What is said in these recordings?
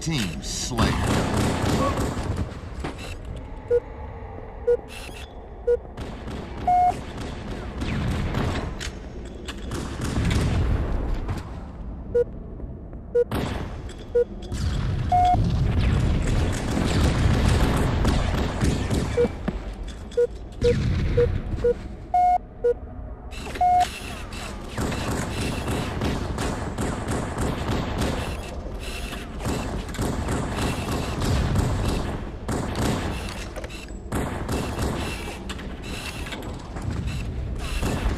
Team Slayer.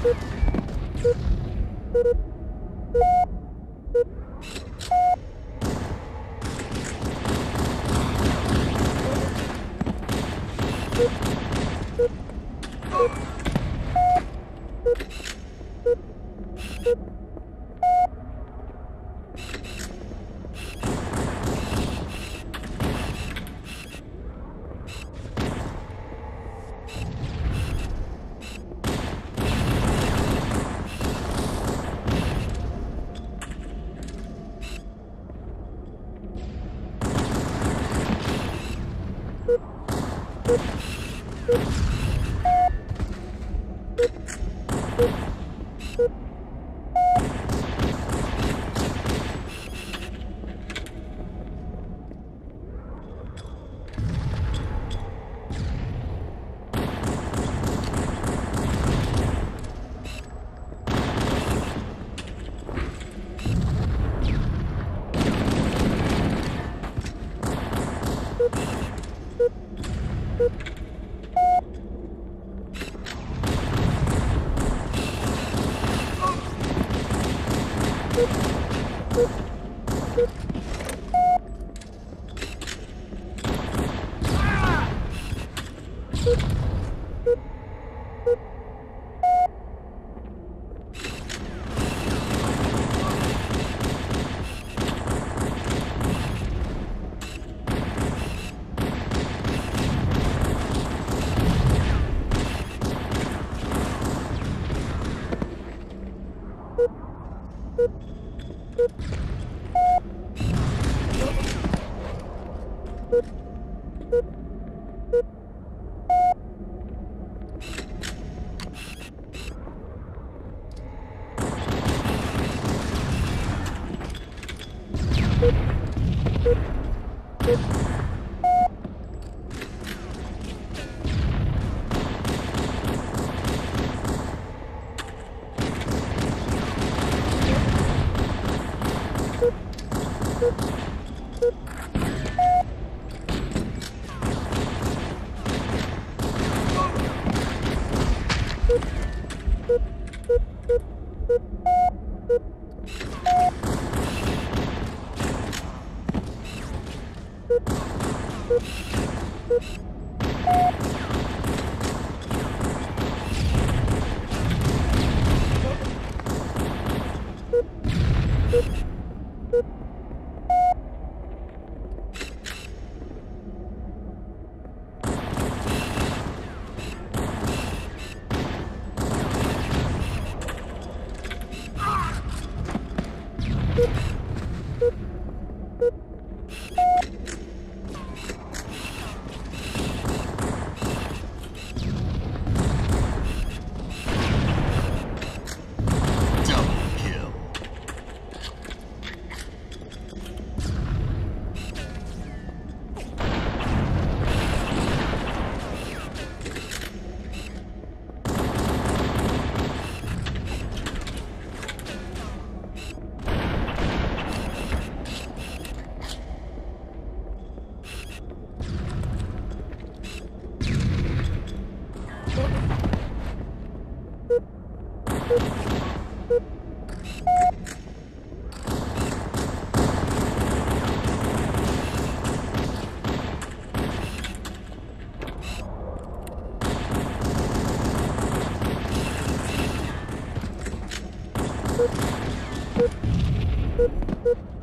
Double Boop, boop, boop.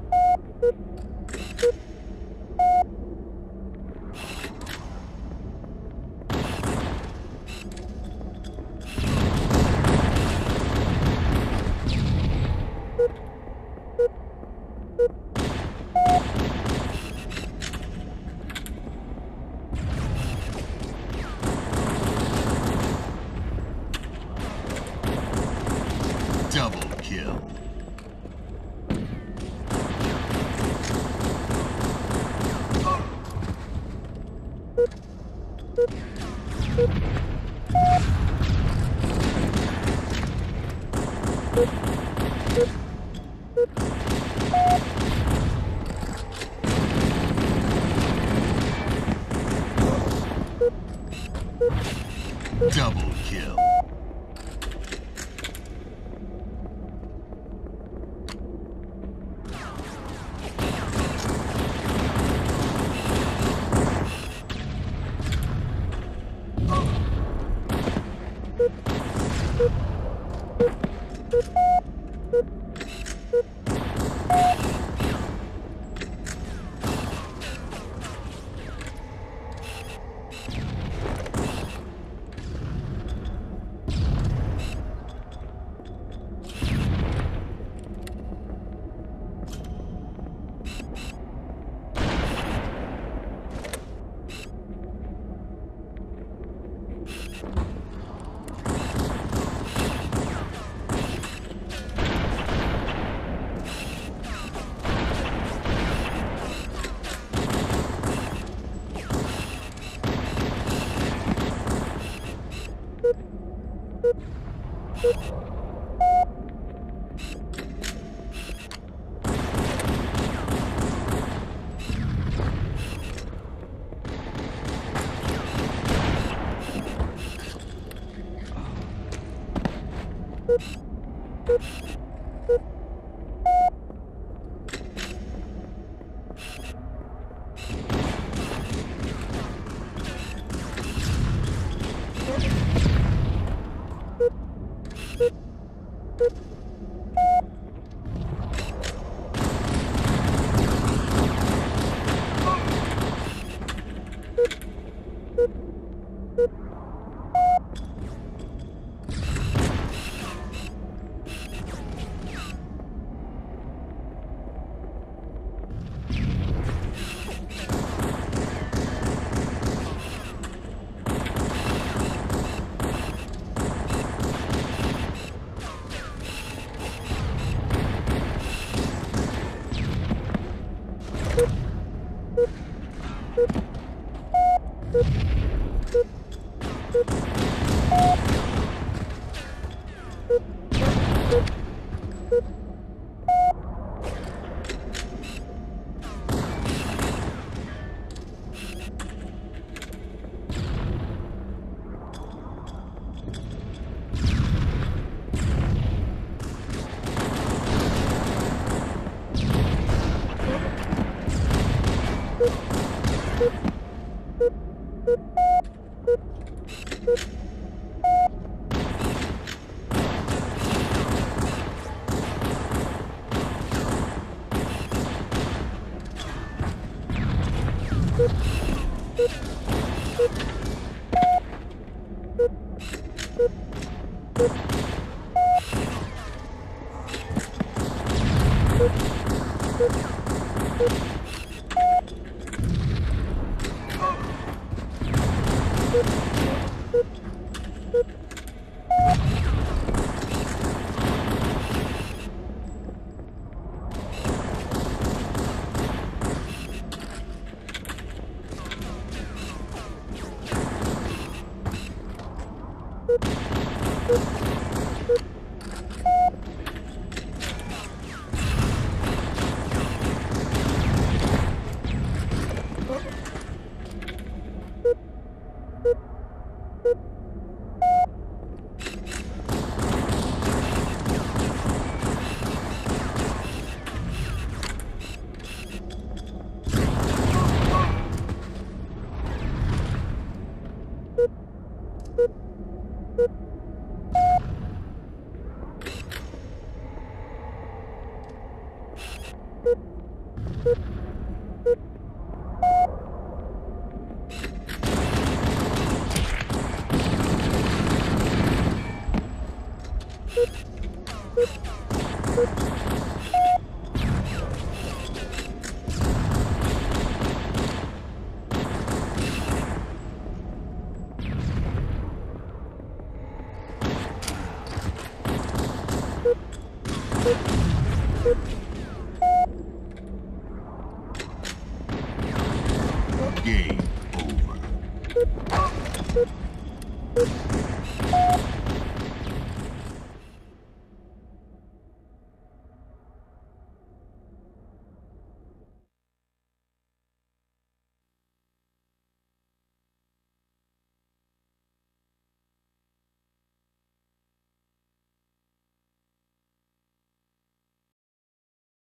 Game over.